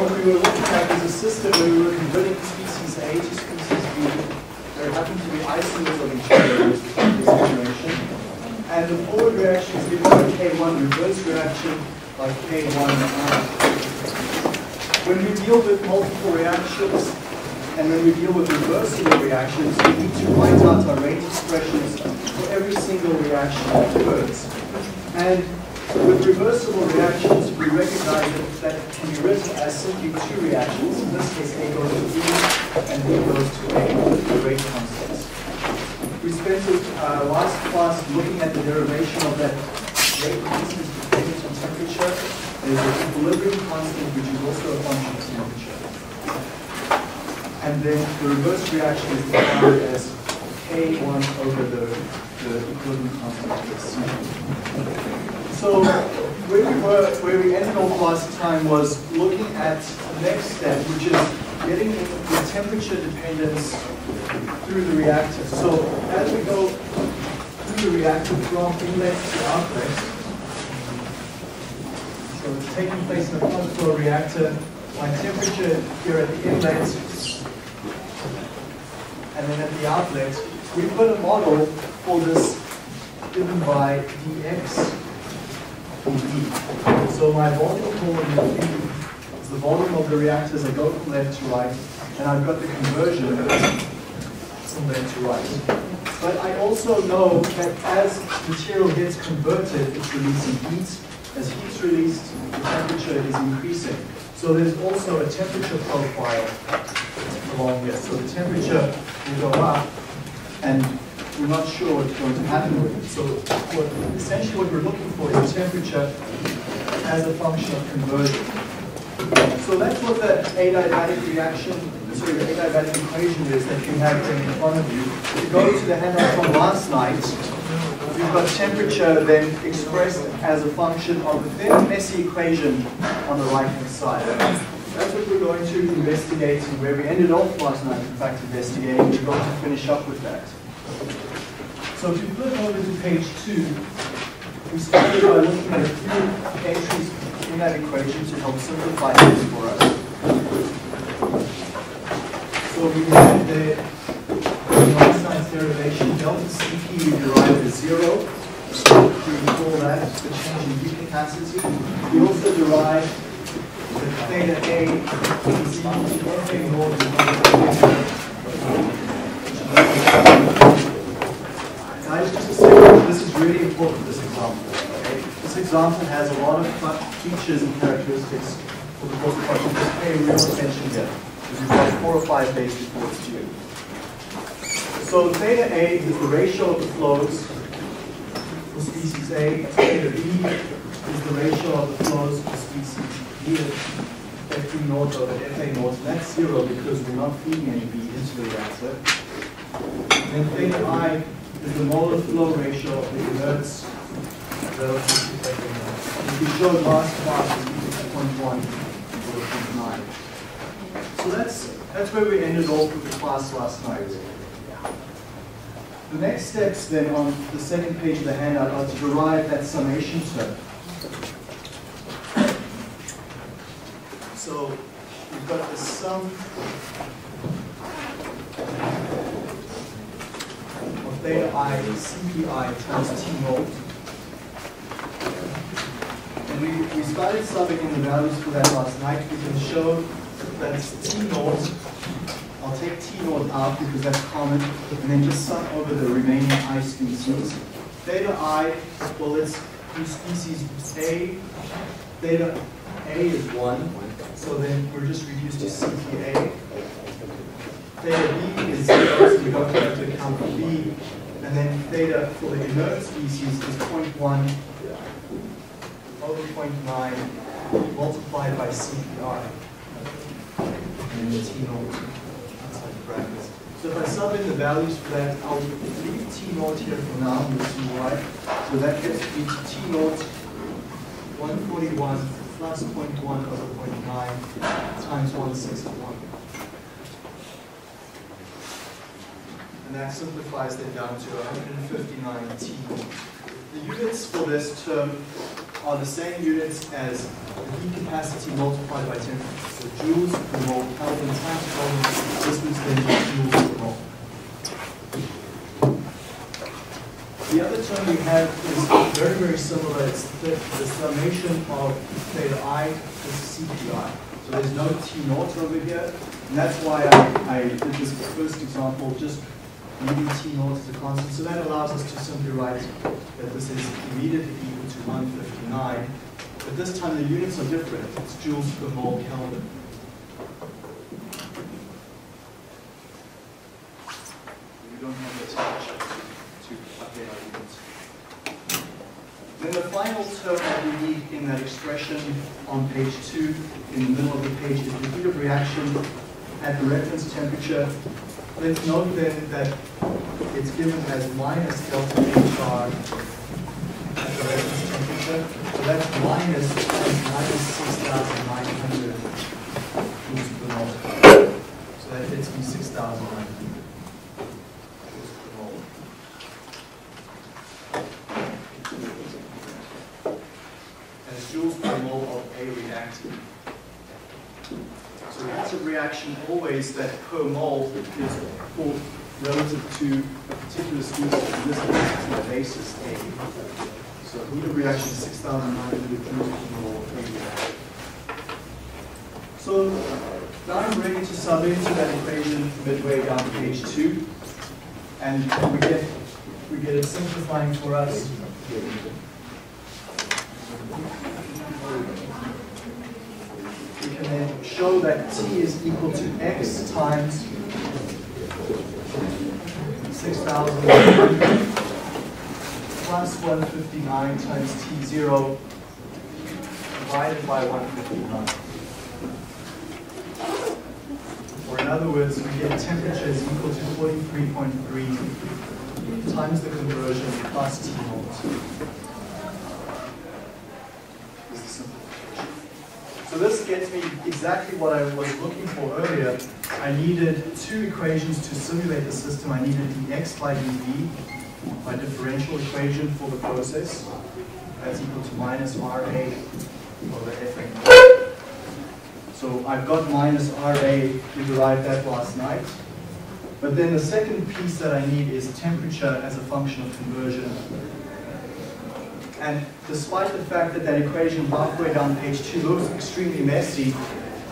what we were looking at was a system where we were converting species A to species B. There happened to be isomers of each other in this situation. And the forward reaction is given by K1, reverse reaction by K1 when we deal with multiple reactions and when we deal with reversible reactions, we need to write out our rate expressions for every single reaction that occurs. And with reversible reactions, we recognize that, that can be written as simply two reactions. In this case, A goes to B and B goes to A, the rate constants. We spent uh, last class looking at the derivation of that rate constant dependent on temperature. There's an equilibrium constant, which is also a function of temperature. And then the reverse reaction is defined as K1 over the, the equilibrium constant of C. So where we were, where we ended off last time was looking at the next step, which is getting the temperature dependence through the reactor. So as we go through the reactor from inlet to outlet, so it's taking place in a closed flow reactor. My temperature here at the inlet and then at the outlet, we put a model for this given by dx So my volume V is the volume of the reactors I go from left to right, and I've got the conversion from left to right. But I also know that as material gets converted, it's releasing heat, as heat is released, the temperature is increasing. So there's also a temperature profile along here. So the temperature will go up, and we're not sure what's going to happen with it. So what, essentially what we're looking for is temperature as a function of conversion. So that's what the adiabatic reaction, sorry, the adiabatic equation is that you have in front of you. If you go to the handout from last night, we've got temperature then expressed as a function of the very messy equation on the right-hand side. That's what we're going to investigate and where we ended off last night, in fact, investigating. We're going to finish up with that. So if you flip over to page two, we started by looking at a few entries in that equation to help simplify things for us. So we had the Einstein's derivation, delta Cp we derived as zero. We call that the change in heat capacity. We also derived the theta A is equal to Fa naught Guys, just a second, this is really important, this example. Okay? This example has a lot of features and characteristics for the course of question. Just pay real attention here. Because we've got four or five base reports to you. So theta A is the ratio of the flows for species A. Theta B is the ratio of the flows for species B. B. F naught over Fa naught. That's zero because we're not feeding any B into the reactor. And then theta I is the molar flow ratio of the inerts relative to naught. As we showed last class, equal 0.1 over 0.9. So that's that's where we ended off with the class last night. The next steps then on the second page of the handout are to derive that summation term. So we've got the sum theta i Cpi times T naught. And we, we started subbing in the values for that last night. We can show that T naught I'll take T naught out because that's common, and then just sum over the remaining I species. Theta I, well, let's do species A. Theta A is 1, so then we're just reduced to CPA. Theta B is 0, so we don't have to account for B. And then theta for the inert species is 0.1 over 0.9 multiplied by CPI. And then T naught outside the brackets. So if I sub in the values for that, I'll leave T naught here for now, we'll see why. So that gets me to T naught 141 plus 0.1 over 0.9 times 161. And that simplifies that down to 159 T. The units for this term are the same units as the heat capacity multiplied by temperature. So joules per mole Kelvin times Kelvin, this would then joules per mole. The other term we have is very, very similar. It's the, the summation of theta i is CPI. So there's no T naught over here. And that's why I, I did this first example, just leaving T naught as a constant. So that allows us to simply write that this is immediately equal to 159. But this time the units are different. It's joules per mole Kelvin. We don't have the temperature to update our units. Then the final term that we need in that expression on page two, in the middle of the page, is the heat of reaction at the reference temperature. Let's note then that it's given as minus delta HR at the reference temperature. So that's minus minus 6,900 joules per mole. So that gets me 6,900 joules per mole. and it's joules per mole of a reactant. So it's a always that per mole is for relative to a particular species, in this case it's the basis A. So heat of reaction is 6,900 joules per mole of A. So now I'm ready to sub into that equation midway down page two. And we get, we get it simplifying for us. Can then show that t is equal to x times 6,000 plus 159 times t0 divided by 159. Or in other words, we get temperature is equal to 43.3 times the conversion plus t naught. Is the simplification. So this gets me exactly what I was looking for earlier. I needed two equations to simulate the system. I needed dx by dv, my differential equation for the process. That's equal to minus RA over Fn. So I've got minus RA, we derived that last night. But then the second piece that I need is temperature as a function of conversion. And despite the fact that that equation halfway down page two looks extremely messy,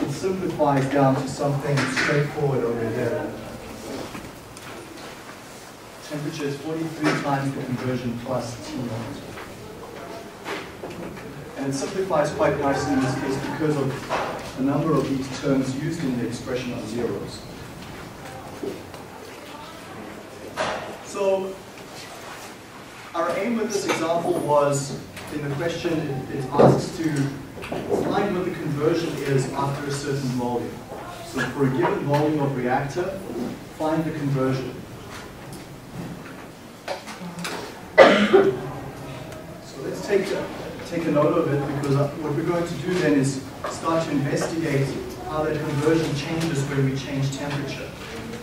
it simplifies down to something straightforward over here. Temperature is 43 times the conversion plus T naught. And it simplifies quite nicely in this case because of a number of these terms used in the expression of zeros. So our aim with this example was, in the question, it, it asks to find what the conversion is after a certain volume. So for a given volume of reactor, find the conversion. So let's take a, take a note of it because uh, what we're going to do then is start to investigate how that conversion changes when we change temperature,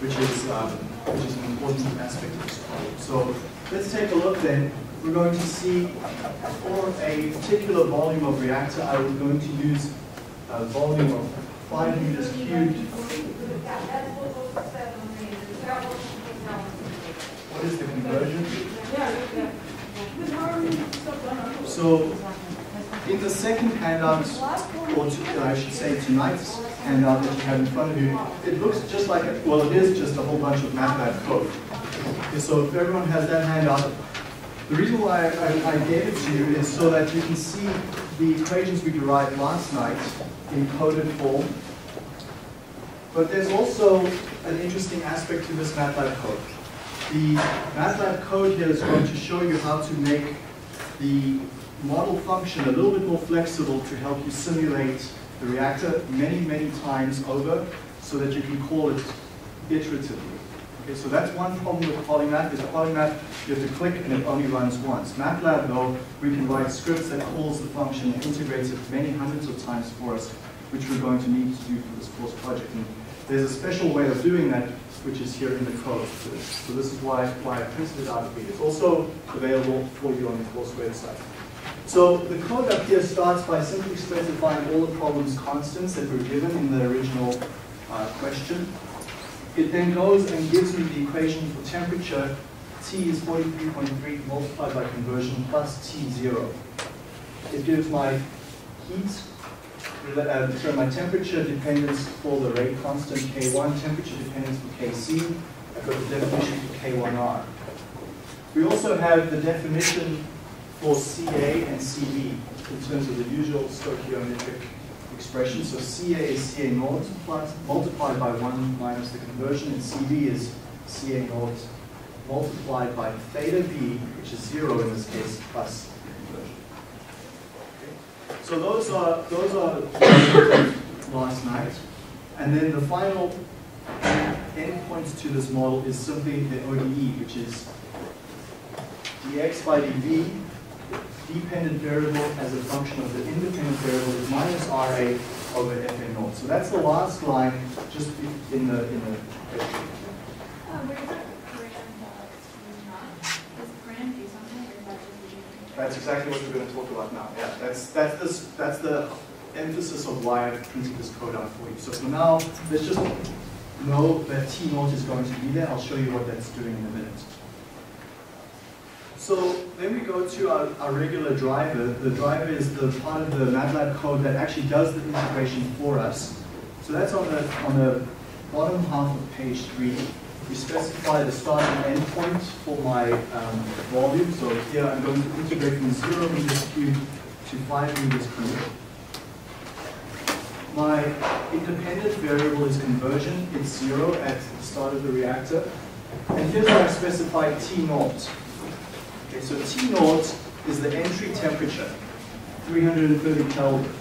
which is, um, which is an important aspect of this problem. So let's take a look then. We're going to see for a particular volume of reactor, I'm going to use a volume of 5 meters cubed. What is the conversion? So in the second handout, or to, I should say tonight's handout that you have in front of you, it looks just like, a, well, it is just a whole bunch of MATLAB code. Okay, so if everyone has that handout, the reason why I, I, I gave it to you is so that you can see the equations we derived last night in coded form. But there's also an interesting aspect to this MATLAB code. The MATLAB code here is going to show you how to make the model function a little bit more flexible to help you simulate the reactor many, many times over so that you can call it iteratively. Okay, so that's one problem with Polymath, is Polymath, you have to click and it only runs once. MATLAB, though, we can write scripts that calls the function and integrates it many hundreds of times for us, which we're going to need to do for this course project. And there's a special way of doing that, which is here in the code for this. So this is why, why I printed it out for you. It's also available for you on the course website. So the code up here starts by simply specifying all the problem's constants that were given in the original uh, question. It then goes and gives me the equation for temperature. T is 43.3 multiplied by conversion plus T0. It gives my heat, uh, sorry, my temperature dependence for the rate constant K1, temperature dependence for Kc. I've got the definition for K1R. We also have the definition for Ca and CB in terms of the usual stoichiometric expression. So Ca is Ca naught plus, multiplied by 1 minus the conversion, and CB is Ca naught multiplied by theta B, which is 0 in this case, plus conversion. Okay. So those are, those are last night. And then the final endpoint to this model is simply the ODE, which is dx by dv dependent variable as a function of the independent variable is minus RA over Fn naught. So that's the last line just in the in the question. That's exactly what we're going to talk about now. Yeah, that's that's this that's the emphasis of why I've printed this code out for you. So for now, let's just know that T naught is going to be there. I'll show you what that's doing in a minute. So then we go to our, our, regular driver. The driver is the part of the MATLAB code that actually does the integration for us. So that's on the, on the bottom half of page three. We specify the start and end point for my um, volume. So here I'm going to integrate from 0 meters cubed to 5 meters cubed. My independent variable is conversion. It's 0 at the start of the reactor. And here's where I specify T naught. Okay, so T naught is the entry temperature, 330 Kelvin.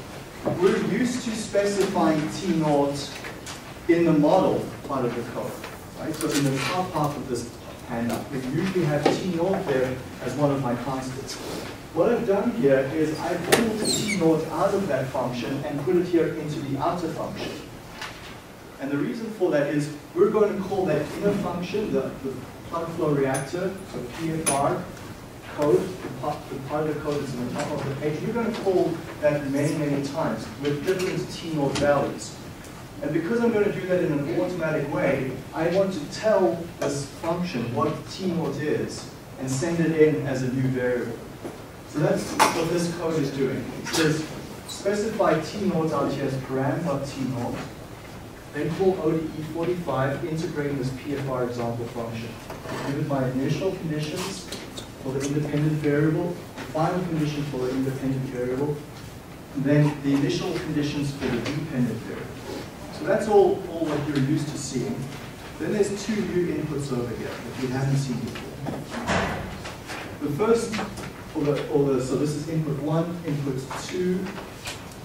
We're used to specifying T naught in the model part of the code, right? So in the top half of this handout, we usually have T naught there as one of my constants. What I've done here is I've pulled T naught out of that function and put it here into the outer function. And the reason for that is we're going to call that inner function, the, the plug flow reactor, so PFR, code, the part, the part of the code that's on the top of the page, you're going to call that many, many times with different T naught values. And because I'm going to do that in an automatic way, I want to tell this function what T naught is and send it in as a new variable. So that's what this code is doing. It says specify T naught out here as param.T naught, then call ODE45, integrating this PFR example function. Give it my initial conditions, for the independent variable, the final condition for the independent variable, and then the initial conditions for the dependent variable. So that's all, all what you're used to seeing. Then there's two new inputs over here that we haven't seen before. The first, or the, or the, so this is input one, input two.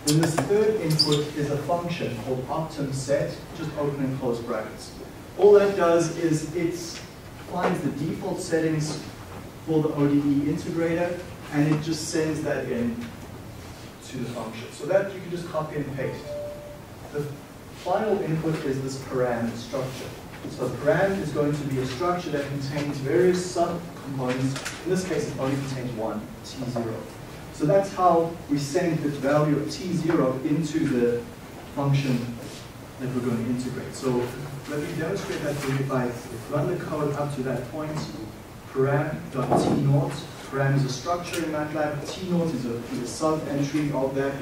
Then this third input is a function called optimset, just open and close brackets. All that does is it finds the default settings for the ODE integrator, and it just sends that in to the function. So that you can just copy and paste. The final input is this param structure. So the param is going to be a structure that contains various subcomponents. In this case, it only contains one, T0. So that's how we send the value of T0 into the function that we're going to integrate. So let me demonstrate that for you by run the code up to that point param.t naught. Param is a structure in MATLAB. T is a, is a sub-entry of that,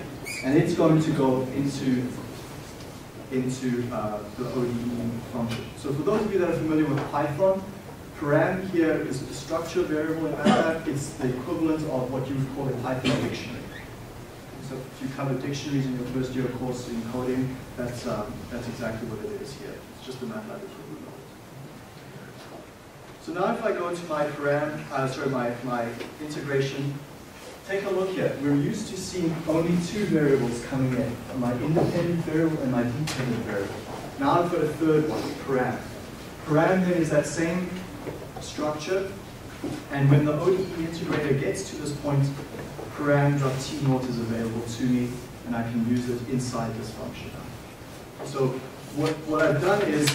and it's going to go into into uh, the ODE function. So for those of you that are familiar with Python, param here is a structure variable in MATLAB. It's the equivalent of what you would call a Python dictionary. So if you cover dictionaries in your first year course in coding, that's, um, that's exactly what it is here. It's just a MATLAB equivalent. So now if I go to my param, uh, sorry, my, my integration, take a look here. We're used to seeing only two variables coming in, my independent variable and my dependent variable. Now I've got a third one, param. Param then is that same structure, and when the ODE integrator gets to this point, param.t naught is available to me, and I can use it inside this function. So what, what I've done is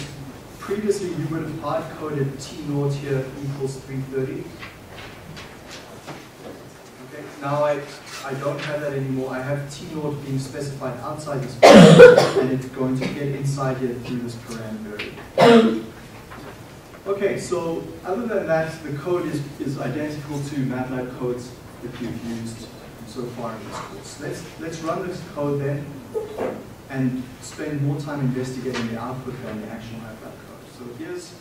previously you would have hard coded T naught here equals 330. Okay, now I I don't have that anymore. I have T naught being specified outside this param, and it's going to get inside here through this param variable. Okay, so other than that, the code is, is identical to MATLAB codes that you've used so far in this course. Let's, let's run this code then and spend more time investigating the output than the actual MATLAB code. So here's,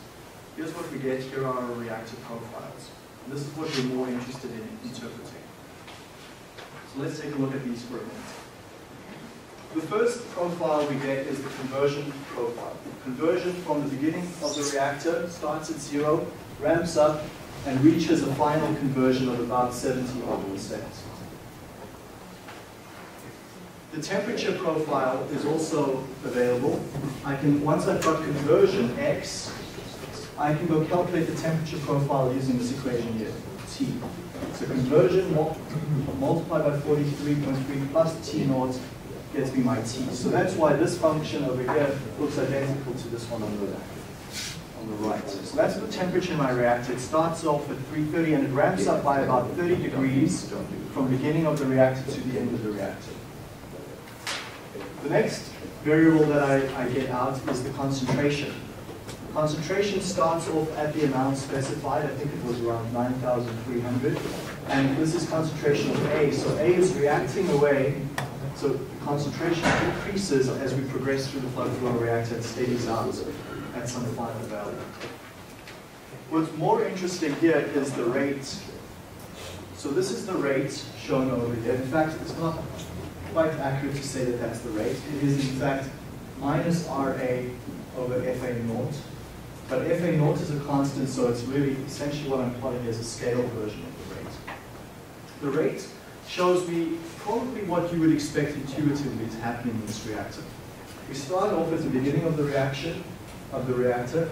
here's what we get. Here are our reactor profiles. This is what we're more interested in interpreting. So let's take a look at these for a minute. The first profile we get is the conversion profile. Conversion from the beginning of the reactor starts at zero, ramps up, and reaches a final conversion of about 70 percent. The temperature profile is also available. I can, once I've got conversion x, I can go calculate the temperature profile using this equation here, T. So conversion multiplied by 43.3 plus T naught gets me my T. So that's why this function over here looks identical to this one on the on the right. So that's the temperature in my reactor. It starts off at 330 and it ramps up by about 30 degrees from beginning of the reactor to the end of the reactor. The next variable that I, I get out is the concentration. Concentration starts off at the amount specified, I think it was around 9,300, and this is concentration of A. So A is reacting away, so the concentration increases as we progress through the flow flow reactor and steadies out at some final value. What's more interesting here is the rate. So this is the rate shown over here. In fact, it's not quite accurate to say that that's the rate. It is in fact minus RA over FA naught. But FA naught is a constant, so it's really essentially what I'm plotting as a scale version of the rate. The rate shows me probably what you would expect intuitively is happening in this reactor. We start off at the beginning of the reaction, of the reactor,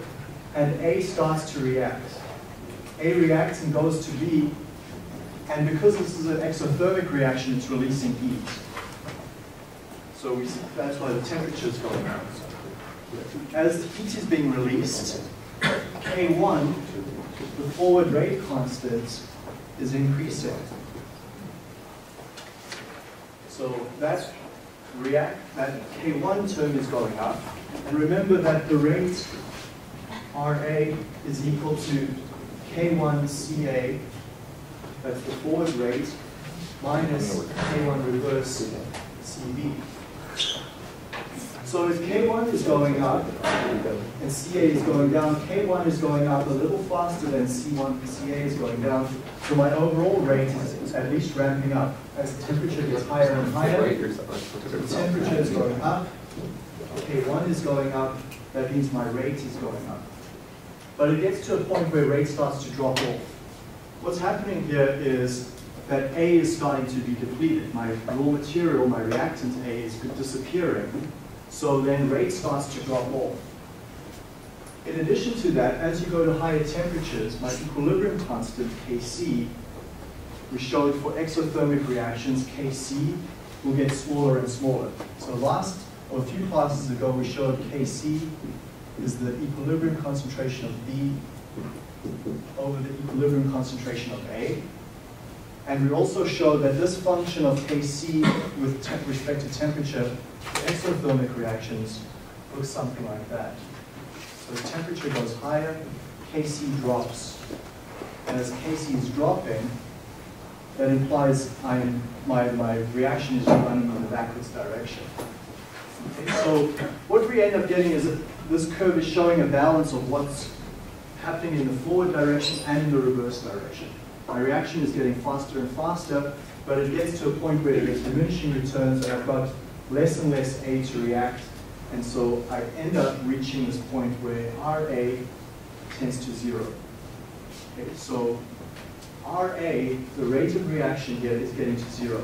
and A starts to react. A reacts and goes to B, and because this is an exothermic reaction, it's releasing heat. So we that's why the temperature is going up. As the heat is being released, K1, the forward rate constant, is increasing. So that react that K1 term is going up. And remember that the rate RA is equal to K1 CA, that's the forward rate, minus K1 reverse CB. So if K1 is going up and CA is going down, K1 is going up a little faster than C1 CA is going down. So my overall rate is at least ramping up. As the temperature gets higher and higher, the temperature is going up, K1 is going up, that means my rate is going up. But it gets to a point where rate starts to drop off. What's happening here is that A is starting to be depleted. My raw material, my reactant A is disappearing. So then rate starts to drop off. In addition to that, as you go to higher temperatures, my equilibrium constant, Kc, we showed for exothermic reactions, Kc will get smaller and smaller. So last, or a few classes ago, we showed Kc is the equilibrium concentration of B over the equilibrium concentration of A. And we also showed that this function of Kc with respect to temperature exothermic reactions look something like that. So the temperature goes higher, Kc drops. And as Kc is dropping, that implies I'm, my, my reaction is running in the backwards direction. Okay, so what we end up getting is this curve is showing a balance of what's happening in the forward direction and in the reverse direction. My reaction is getting faster and faster, but it gets to a point where it gets diminishing returns and I've got less and less A to react. And so I end up reaching this point where RA tends to zero. Okay, so RA, the rate of reaction here is getting to zero.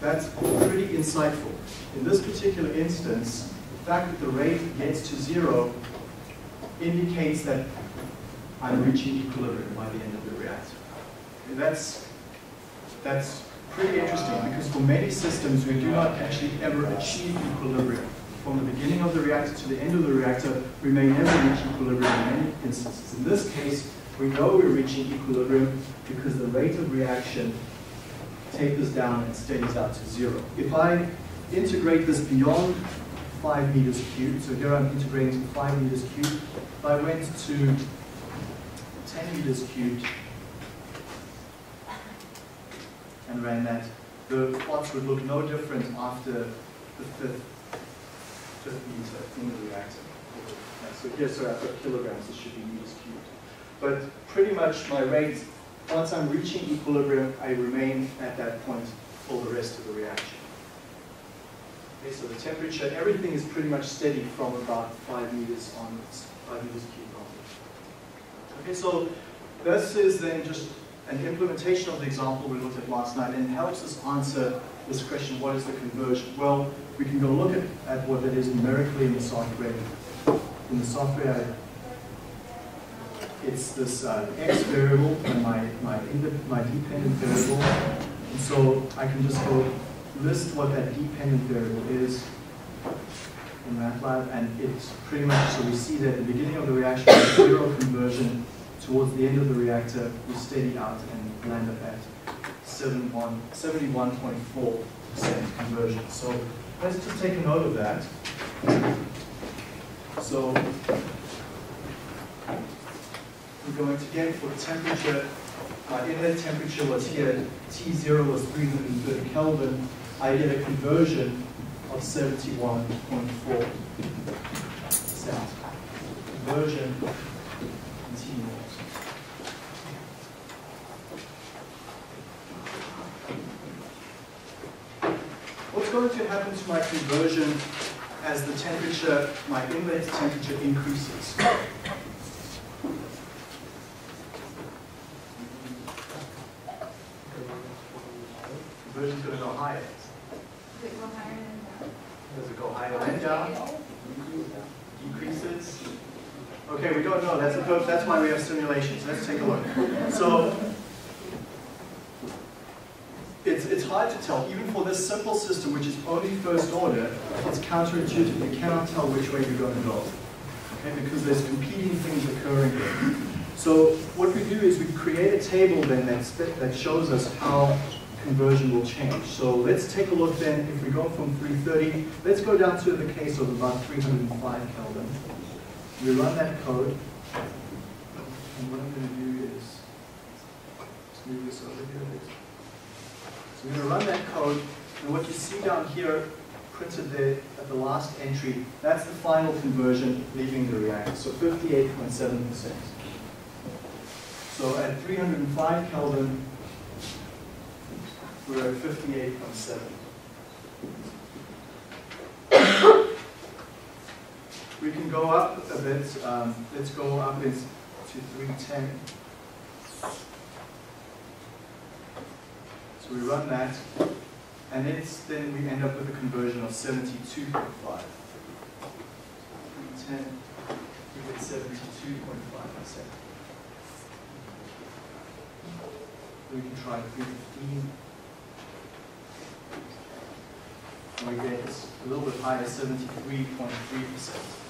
That's pretty insightful. In this particular instance, the fact that the rate gets to zero indicates that I'm reaching equilibrium by the end of the reactor. And that's, that's pretty interesting because for many systems, we do not actually ever achieve equilibrium. From the beginning of the reactor to the end of the reactor, we may never reach equilibrium in many instances. In this case, we know we're reaching equilibrium because the rate of reaction tapers down and steadies out to zero. If I integrate this beyond 5 meters cubed, so here I'm integrating to 5 meters cubed, if I went to 10 meters cubed and ran that, the plots would look no different after the fifth, fifth meter in the reactor. So here, so I've got kilograms, this should be meters cubed. But pretty much my rate, once I'm reaching equilibrium, I remain at that point for the rest of the reaction. Okay, so the temperature, everything is pretty much steady from about 5 meters onwards, 5 meters cubed onwards. Okay, so this is then just an implementation of the example we looked at last night and helps us answer this question, what is the conversion? Well, we can go look at, at what it is numerically in the software. In the software, it's this uh, x variable and my, my, my dependent variable. And so I can just go list what that dependent variable is in MATLAB, and it's pretty much, so we see that at the beginning of the reaction, zero conversion, towards the end of the reactor, we steady out and land up at 71.4% conversion. So let's just take a note of that. So we're going to get for temperature, uh, my inlet temperature was here, T0 was 330 Kelvin, I get a conversion of 71.4%. Conversion What's going to happen to my conversion as the temperature, my inlet temperature increases? Conversion is going to go higher. Does it go higher than that? Does it go higher and down? Decreases? Okay, we don't know. That's, a, that's why we have simulations. Let's take a look. So, it's, it's hard to tell. Even for this simple system, which is only first order, it's counterintuitive. You cannot tell which way you're going to go. Okay, because there's competing things occurring here. So what we do is we create a table then that shows us how conversion will change. So let's take a look then, if we go from 330, let's go down to the case of about 305 Kelvin. We run that code, and what I'm going to do is, move this over here. So we're going to run that code, and what you see down here, printed there at the last entry, that's the final conversion leaving the reactor, so 58.7%. So at 305 Kelvin, we're at 58.7. we can go up a bit. Um, let's go up into 310. So we run that, and it's then we end up with a conversion of 72.5. 310, we get 72.5%. We can try 315. And we get a little bit higher, 73.3%.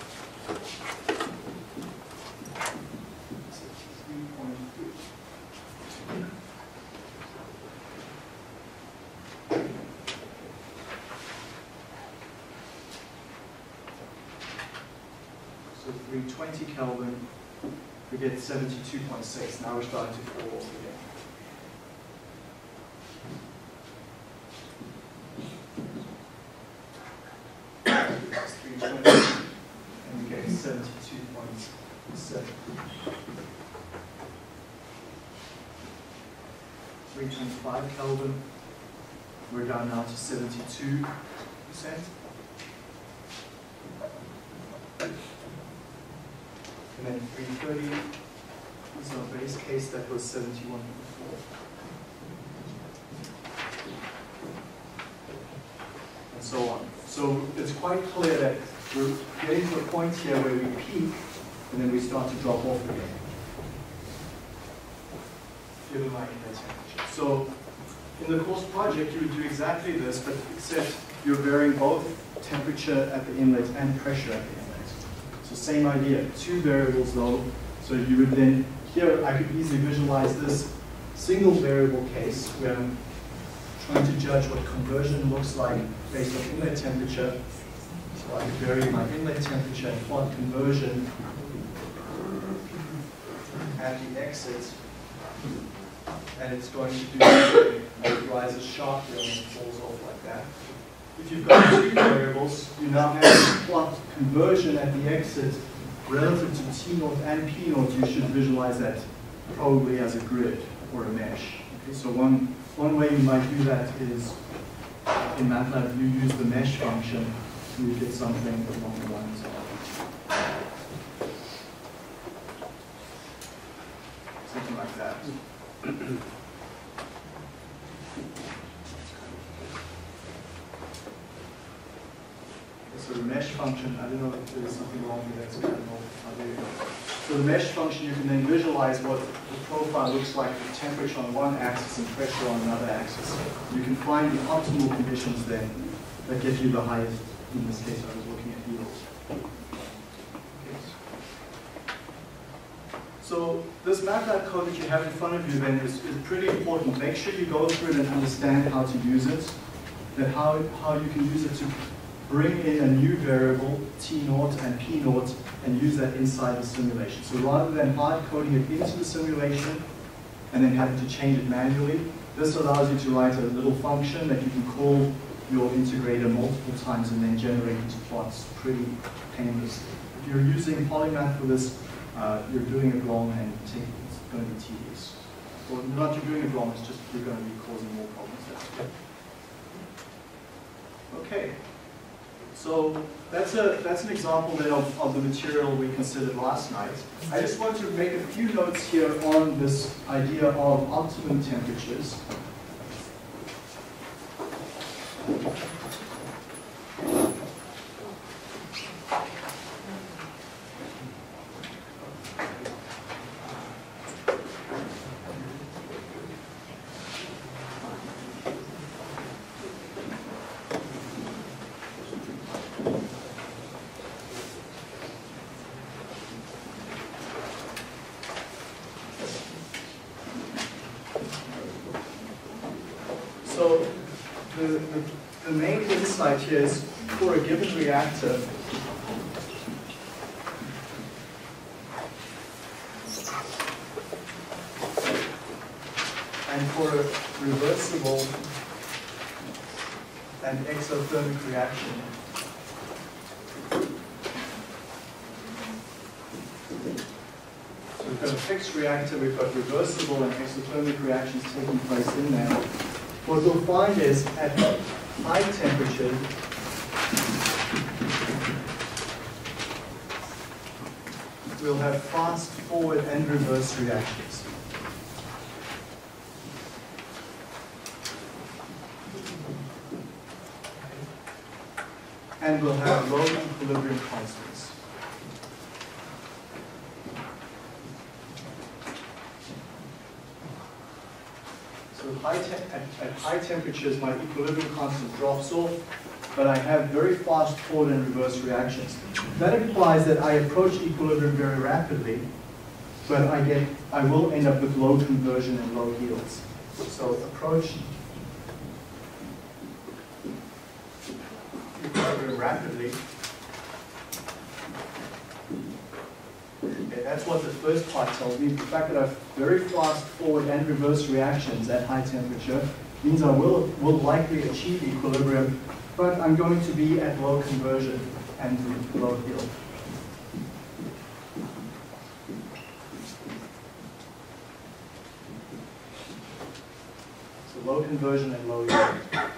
So 320 Kelvin, we get 72.6. Now we're starting to fall off again. And we get 72.7. 325 Kelvin, we're down now to 72 percent. And then 330 is our base case, that was 71.4. And so on. So it's quite clear that we're getting to a point here where we peak and then we start to drop off again. Given my inlet temperature. So in the course project, you would do exactly this, but except you're varying both temperature at the inlet and pressure at the inlet. So same idea, two variables though. So you would then, here I could easily visualize this single variable case where I'm trying to judge what conversion looks like based on inlet temperature. So I vary my inlet temperature and plot conversion at the exit. And it's going to do something that rises sharply and falls off like that. If you've got two variables, you now have to plot conversion at the exit relative to T naught and P naught. You should visualize that probably as a grid or a mesh. Okay, so one, one way you might do that is in MATLAB, you use the mesh function to get something along the lines of something like that. So the mesh function, I don't know if there's something wrong with that, so I don't know how. So the mesh function, you can then visualize what the profile looks like with temperature on one axis and pressure on another axis. You can find the optimal conditions then that get you the highest, in this case I was looking at yields. So this MATLAB code that you have in front of you then is, is pretty important. Make sure you go through it and understand how to use it, that how, how you can use it to bring in a new variable, T naught and P naught, and use that inside the simulation. So rather than hard coding it into the simulation and then having to change it manually, this allows you to write a little function that you can call your integrator multiple times and then generate these plots pretty painlessly. If you're using Polymath for this, uh, you're doing it wrong and it's going to be tedious. Or not you're doing it wrong, it's just you're going to be causing more problems. Okay. So that's a that's an example of, of the material we considered last night. I just want to make a few notes here on this idea of optimum temperatures. So the, the, the main insight here is for a given reactor, and for a reversible and exothermic reaction, So we've got a fixed reactor, we've got reversible and exothermic reactions taking place in there. What we'll find is at high temperature, we'll have fast forward and reverse reactions. And we'll have low equilibrium constants. So high te- at, high temperatures, my equilibrium constant drops off, but I have very fast forward and reverse reactions. That implies that I approach equilibrium very rapidly, but I get, I will end up with low conversion and low yields. So approach equilibrium rapidly. Okay, that's what the first part tells me. The fact that I have very fast forward and reverse reactions at high temperature means I will, will likely achieve equilibrium, but I'm going to be at low conversion and low yield. So low conversion and low yield.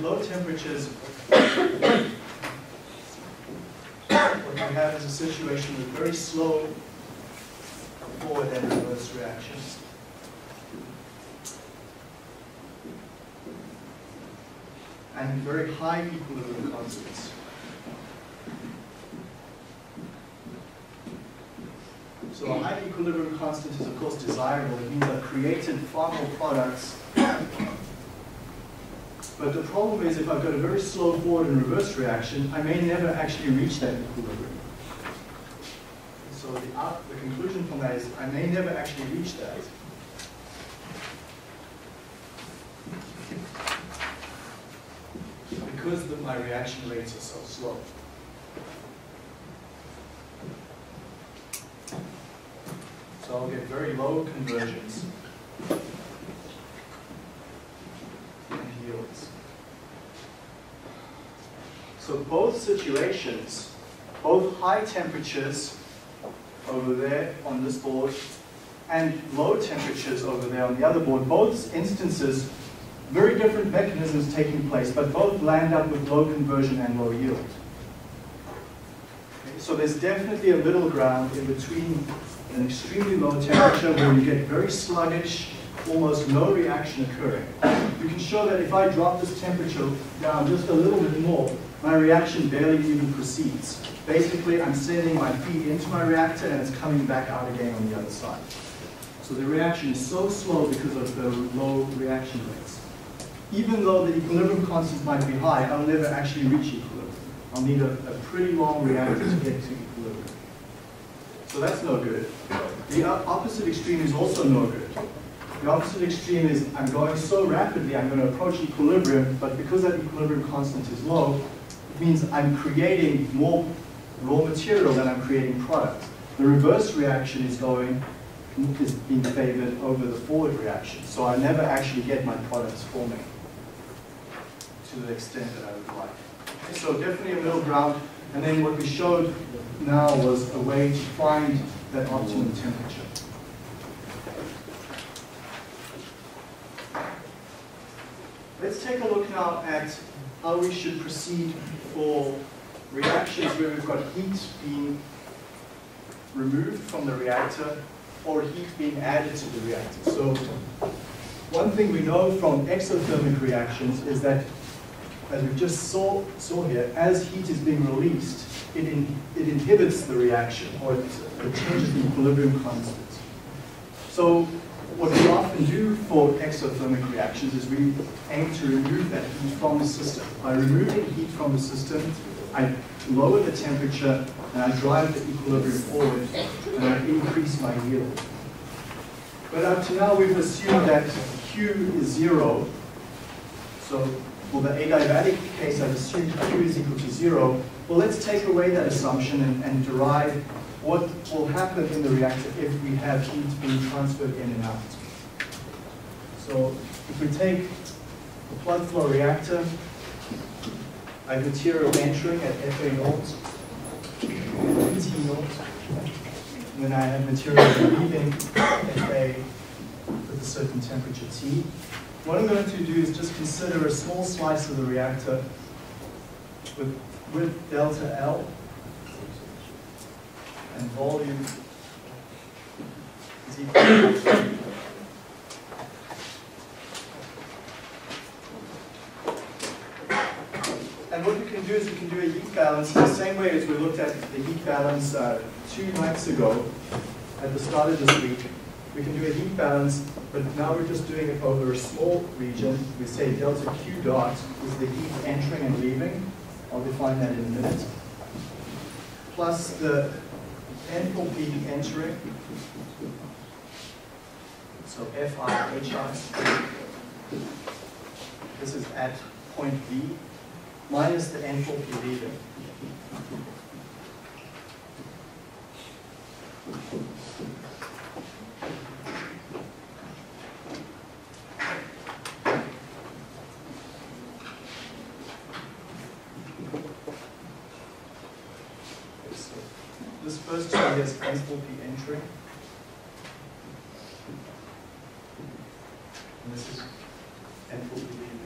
At low temperatures, what we have is a situation with very slow forward and reverse reactions. And very high equilibrium constants. So a high equilibrium constant is of course desirable. It means I've created far more products But the problem is if I've got a very slow forward and reverse reaction, I may never actually reach that equilibrium. So the, the conclusion from that is I may never actually reach that. Because the, my reaction rates are so slow. So I'll get very low conversions and yields. So both situations, both high temperatures over there on this board and low temperatures over there on the other board, both instances, very different mechanisms taking place, but both land up with low conversion and low yield. Okay, so there's definitely a middle ground in between an extremely low temperature where you get very sluggish, almost no reaction occurring. You can show that if I drop this temperature down just a little bit more, my reaction barely even proceeds. Basically, I'm sending my feed into my reactor and it's coming back out again on the other side. So the reaction is so slow because of the low reaction rates. Even though the equilibrium constant might be high, I'll never actually reach equilibrium. I'll need a, a pretty long reactor to get to equilibrium. So that's no good. The opposite extreme is also no good. The opposite extreme is I'm going so rapidly, I'm going to approach equilibrium, but because that equilibrium constant is low, means I'm creating more raw material than I'm creating product. The reverse reaction is going, is being favored over the forward reaction. So I never actually get my products forming to the extent that I would like. Okay, so definitely a middle ground. And then what we showed now was a way to find that optimum temperature. Let's take a look now at how we should proceed for reactions where we've got heat being removed from the reactor or heat being added to the reactor. So one thing we know from exothermic reactions is that, as we just saw, saw here, as heat is being released, it, in, it inhibits the reaction or it, it changes the equilibrium constant. So what we often do for exothermic reactions is we aim to remove that heat from the system. By removing heat from the system, I lower the temperature and I drive the equilibrium forward and I increase my yield. But up to now we've assumed that Q is zero. So for the adiabatic case, I've assumed Q is equal to zero. Well, let's take away that assumption and, and derive what will happen in the reactor if we have heat being transferred in and out. So if we take a plug flow reactor, I have material entering at FA naught, T naught, and then I have material leaving at FA with a certain temperature T. What I'm going to do is just consider a small slice of the reactor with, with delta L and volume is equal to And what we can do is we can do a heat balance the same way as we looked at the heat balance uh, two nights ago at the start of this week. We can do a heat balance, but now we're just doing it over a small region. We say delta Q dot is the heat entering and leaving. I'll define that in a minute. Plus the enthalpy entering. So Fi, Hi. This is at point B minus the enthalpy leaving. So this first term is And this is leaving.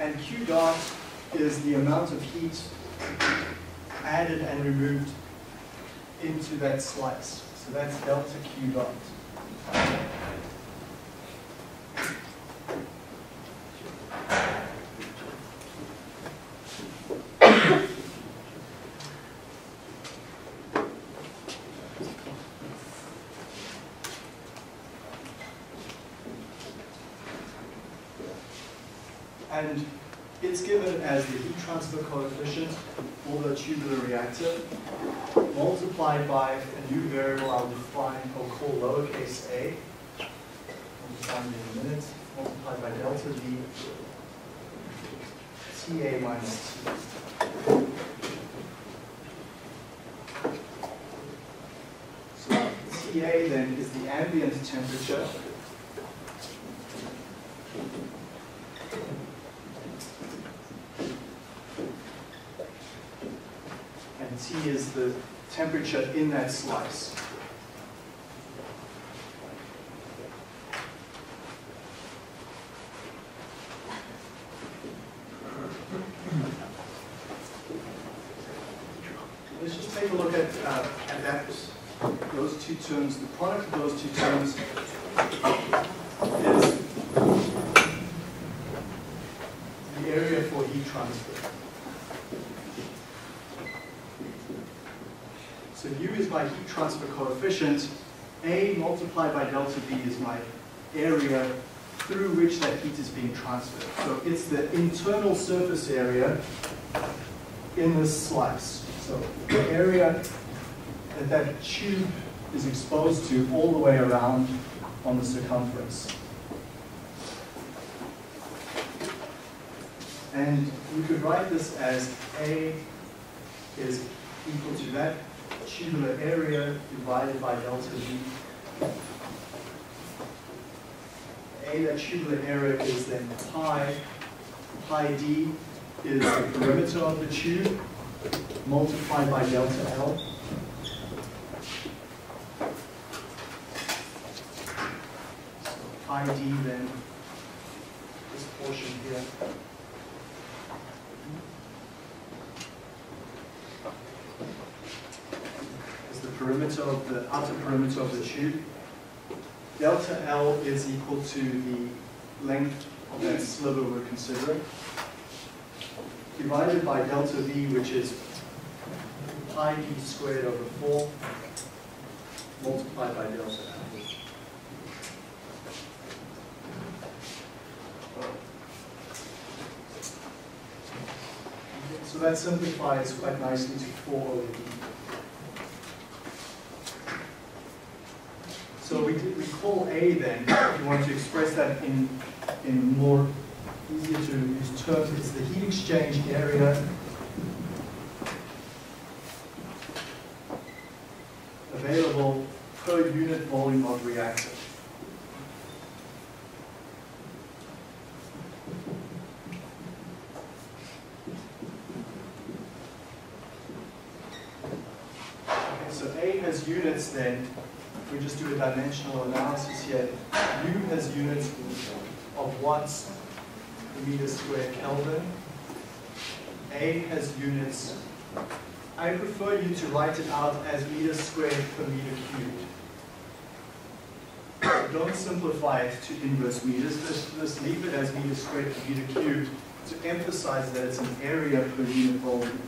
And Q dot is the amount of heat added and removed into that slice. So that's delta Q dot. And it's given as the heat transfer coefficient for the tubular reactor multiplied by a new variable I'll define or call lowercase a. I'll define it in a minute. Multiplied by delta V TA minus T. So TA then is the ambient temperature. And T is the temperature in that slice. Let's just take a look at, uh, at that, those two terms. The product of those two terms is the area for heat transfer. So U is my heat transfer coefficient. A multiplied by delta V is my area through which that heat is being transferred. So it's the internal surface area in this slice. So the area that that tube is exposed to all the way around on the circumference. And you could write this as A is equal to that tubular area divided by delta V. A, that tubular area is then pi. Pi d is the perimeter of the tube multiplied by delta L. So pi d then, this portion here. is the perimeter of the outer perimeter of the tube. Delta L is equal to the length of that sliver we're considering, divided by delta V, which is pi d squared over 4, multiplied by delta L. So that simplifies quite nicely to 4 over d. So we, we call A then, if we want to express that in, in more easier to use terms, it's the heat exchange area available per unit volume of reactor. Okay, so A has units then we just do a dimensional analysis here. U has units of watts per meter squared Kelvin. A has units. I prefer you to write it out as meters squared per meter cubed. Don't simplify it to inverse meters, just, just leave it as meters squared per meter cubed to emphasize that it's an area per unit volume.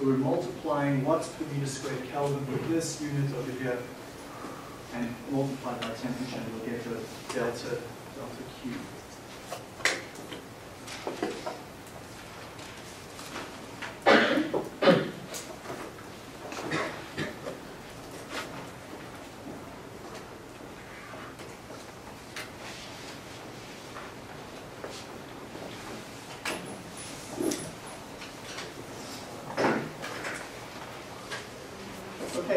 So we're multiplying watts per meter squared Kelvin with this unit over here and multiply by temperature and we'll get the delta, delta Q.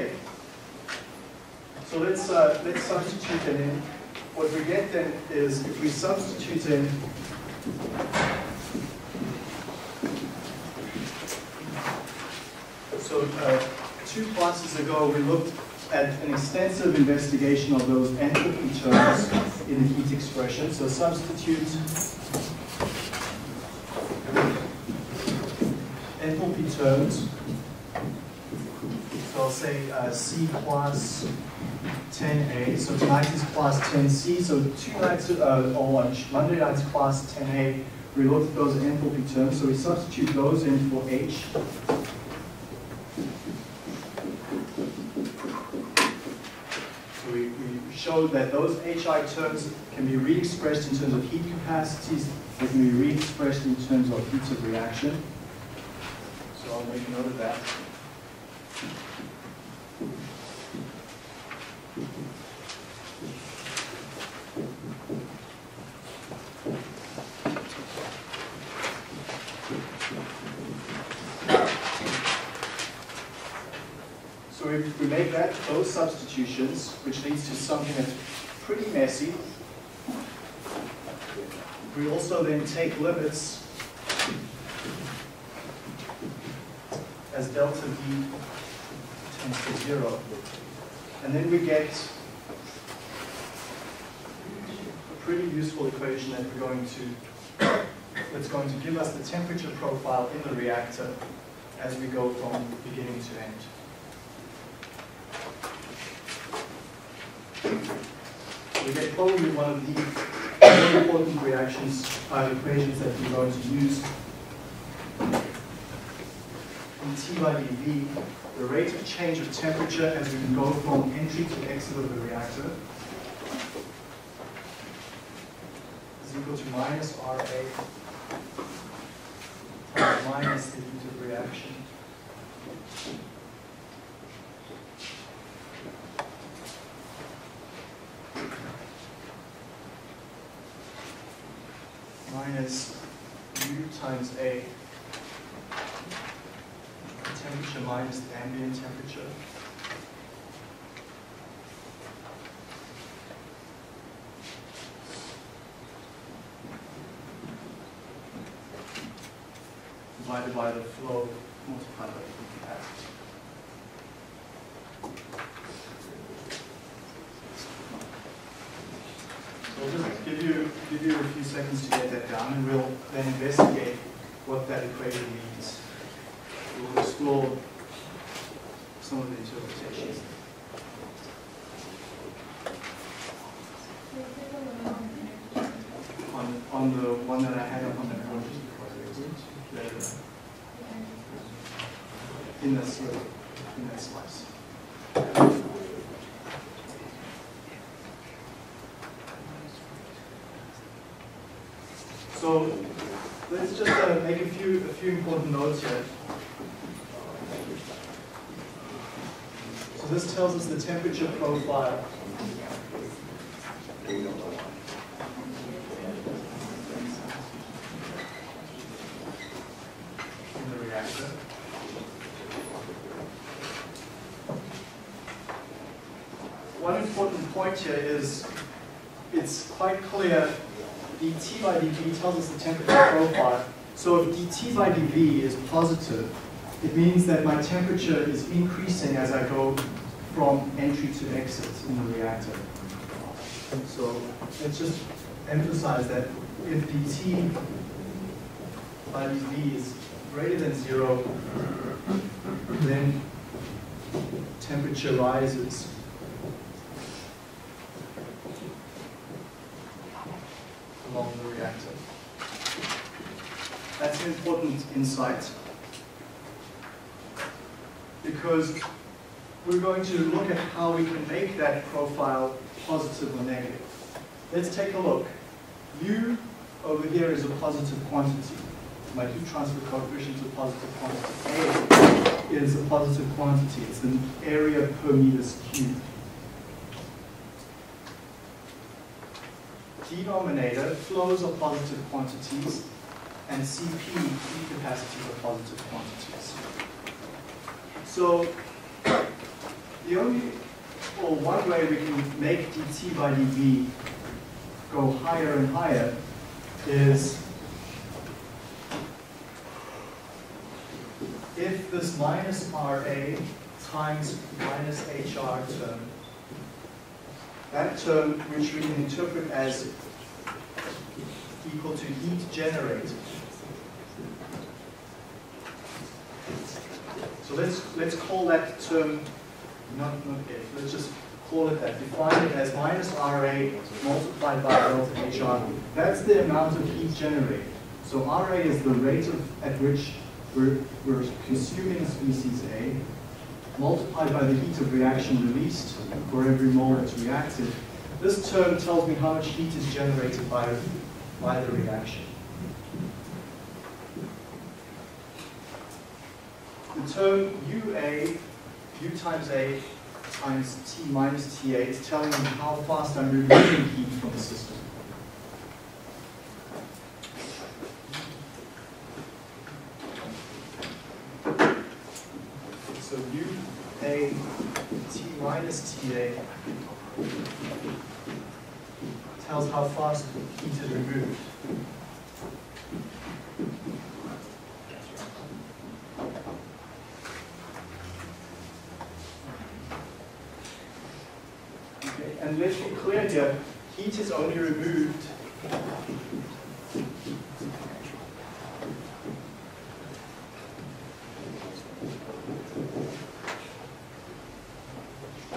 Okay. So let's, uh, let's substitute it in. What we get then is if we substitute in So uh, two classes ago, we looked at an extensive investigation of those enthalpy terms in the heat expression. So substitute enthalpy terms. Say uh, C 10A. So tonight is class 10C. So two nights, uh, on Monday night's class 10A, we looked at those enthalpy terms. So we substitute those in for H. So we, we showed that those HI terms can be re-expressed in terms of heat capacities, they can be re-expressed in terms of heats of reaction. So I'll make a note of that. So we, we make that, those substitutions, which leads to something that's pretty messy. We also then take limits as delta V tends to zero. And then we get a pretty useful equation that we're going to, that's going to give us the temperature profile in the reactor as we go from beginning to end. We get probably one of the very important reactions, uh, equations that we're going to use. In T by dV, the rate of change of temperature as we can go from entry to exit of the reactor is equal to minus RA times minus the heat of reaction minus U times A, temperature minus the ambient temperature. Divided by the flow multiplied by the capacity. So I'll just give you, give you a few seconds to get that down, and we'll then investigate what that equation means. We'll explore some of the interpretations. On, on the one that I had up on the board just before I went, there, in that slice, in that slice. So let's just uh, make a few a few important notes here. So this tells us the temperature profile. In the reactor. One important point here is it's quite clear by dv tells us the temperature profile. So if dt by dv is positive, it means that my temperature is increasing as I go from entry to exit in the reactor. So let's just emphasize that if dt by dv is greater than zero, then temperature rises. along the reactor. That's an important insight because we're going to look at how we can make that profile positive or negative. Let's take a look. U over here is a positive quantity. My heat transfer coefficient is a positive quantity. A is a positive quantity. It's an area per meters cubed. denominator, flows are positive quantities, and Cp, heat capacities are positive quantities. So the only, or one way we can make dt by dv go higher and higher is if this minus Ra times minus HR term that term, which we can interpret as equal to heat generated. So let's let's call that term not not F. Let's just call it that. Define it as minus RA multiplied by delta HR. That's the amount of heat generated. So RA is the rate of, at which we're, we're consuming species A multiplied by the heat of reaction released for every mole that's reacted, this term tells me how much heat is generated by, by the reaction. The term UA, U times A times T minus TA is telling me how fast I'm removing heat from the system. So UA T minus TA tells how fast heat is removed. Okay, and let's be clear here, heat is only removed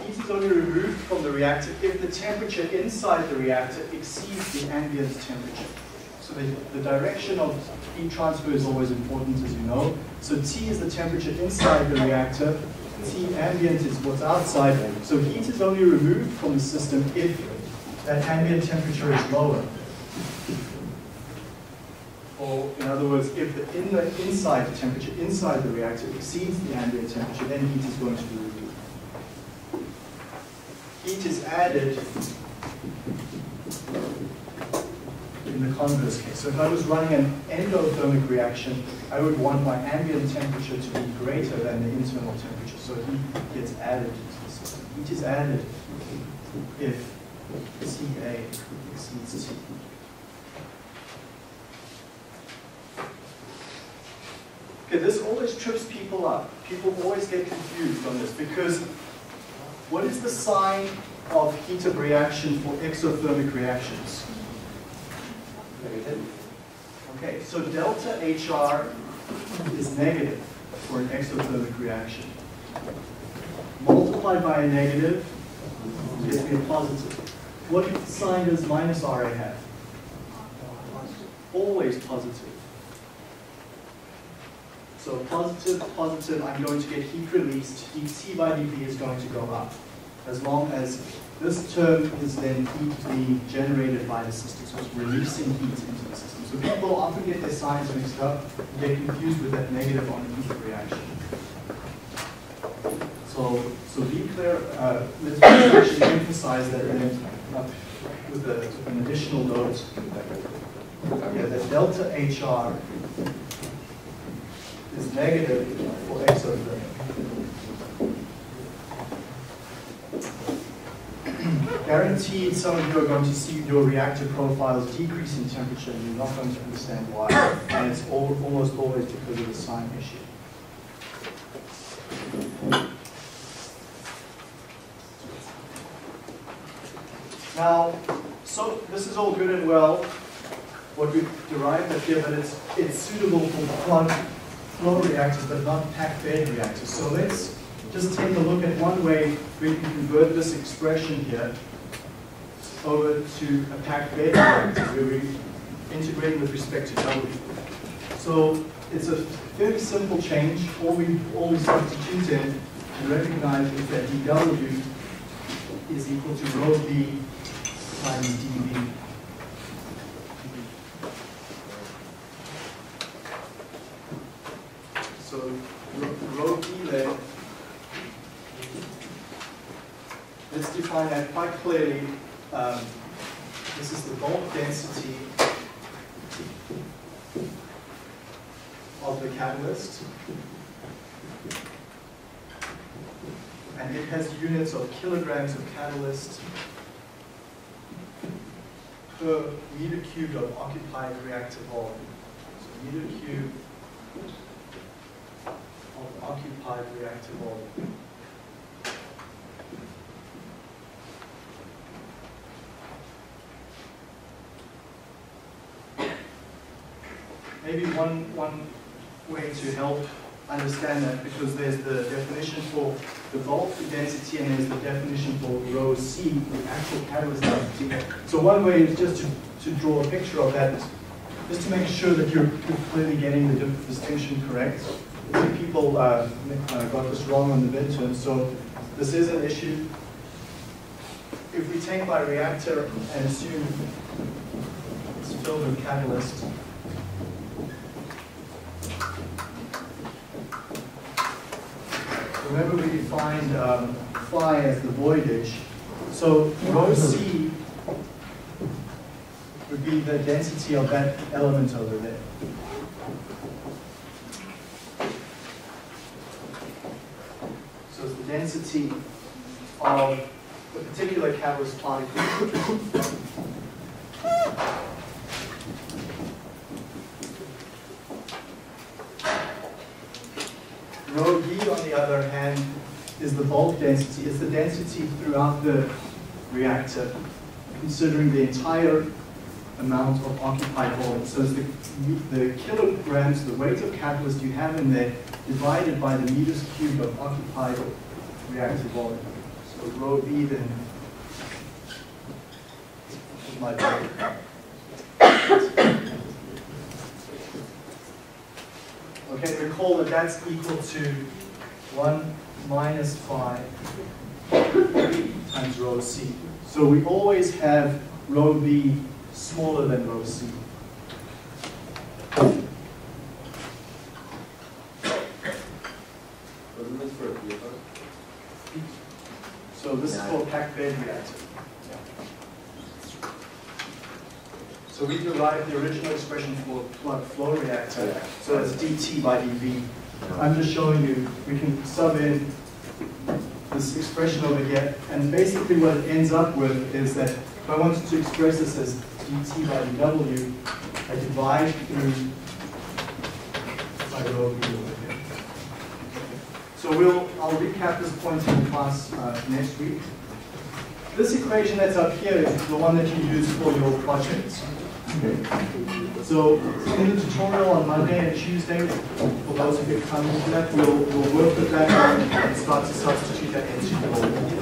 Heat is only removed from the reactor if the temperature inside the reactor exceeds the ambient temperature. So the, the direction of heat transfer is always important, as you know. So T is the temperature inside the reactor, T ambient is what's outside. So heat is only removed from the system if that ambient temperature is lower. Or in other words, if the, in the inside temperature inside the reactor exceeds the ambient temperature, then heat is going to be removed. Heat is added in the converse case. So if I was running an endothermic reaction, I would want my ambient temperature to be greater than the internal temperature. So heat gets added to the system. Heat is added if TA exceeds T. Okay, this always trips people up. People always get confused on this because what is the sign of heat of reaction for exothermic reactions? Okay, so delta HR is negative for an exothermic reaction. Multiplied by a negative gives me a positive. What sign does minus RA have? Always positive. So positive, positive, I'm going to get heat released. C by dV is going to go up. As long as this term is then heat being generated by the system. So it's releasing heat into the system. So people often get their signs mixed up and get confused with that negative on the heat reaction. So, so be clear, uh, let's actually emphasize that then uh, with, a, an additional note. Yeah, that delta HR is negative for exothermic. Guaranteed some of you are going to see your reactor profiles decrease in temperature and you're not going to understand why. And it's all, almost always because of the sign issue. Now, so this is all good and well, what we've derived at here, but it's, it's suitable for plug flow reactors, but not packed bed reactors. So let's just take a look at one way we can convert this expression here over to a packed bed where we integrate with respect to W. So it's a very simple change. All we, all we substitute in and recognize is that dW is equal to rho V times dV. So rho V there, let's define that quite clearly. Um, this is the bulk density of the catalyst. And it has units of kilograms of catalyst per meter cubed of occupied reactor volume. So meter cubed of occupied reactor volume. Maybe one, one way to help understand that, because there's the definition for the bulk density and there's the definition for rho C, the actual catalyst density. So one way is just to, to draw a picture of that, just to make sure that you're, clearly getting the distinction correct. People uh, uh, got this wrong on the midterm, so this is an issue. if we take my reactor and assume it's filled with catalyst, remember we defined um, phi as the voidage. So rho c would be the density of that element over there. So it's the density of the particular catalyst particle. Rho v, on the other hand, is the bulk density, It's the density throughout the reactor, considering the entire amount of occupied volume. So it's the, the kilograms, the weight of catalyst you have in there, divided by the meters cubed of occupied reactor volume. So rho v then is my value. Okay, recall that that's equal to 1 minus phi times rho c. So we always have rho b smaller than rho c. Wasn't this for a PFR? So this is Yeah. called packed bed reactor. So we derived the original expression for plug flow reactor, so that's dt by dv. I'm just showing you, we can sub in this expression over here, and basically what it ends up with is that if I wanted to express this as dt by dw, I divide through by rho v over here. So we'll, I'll recap this point in class uh, next week. This equation that's up here is the one that you use for your projects. So in the tutorial on Monday and Tuesday, for those who you coming to that, we'll, we'll work with that and start to substitute that into your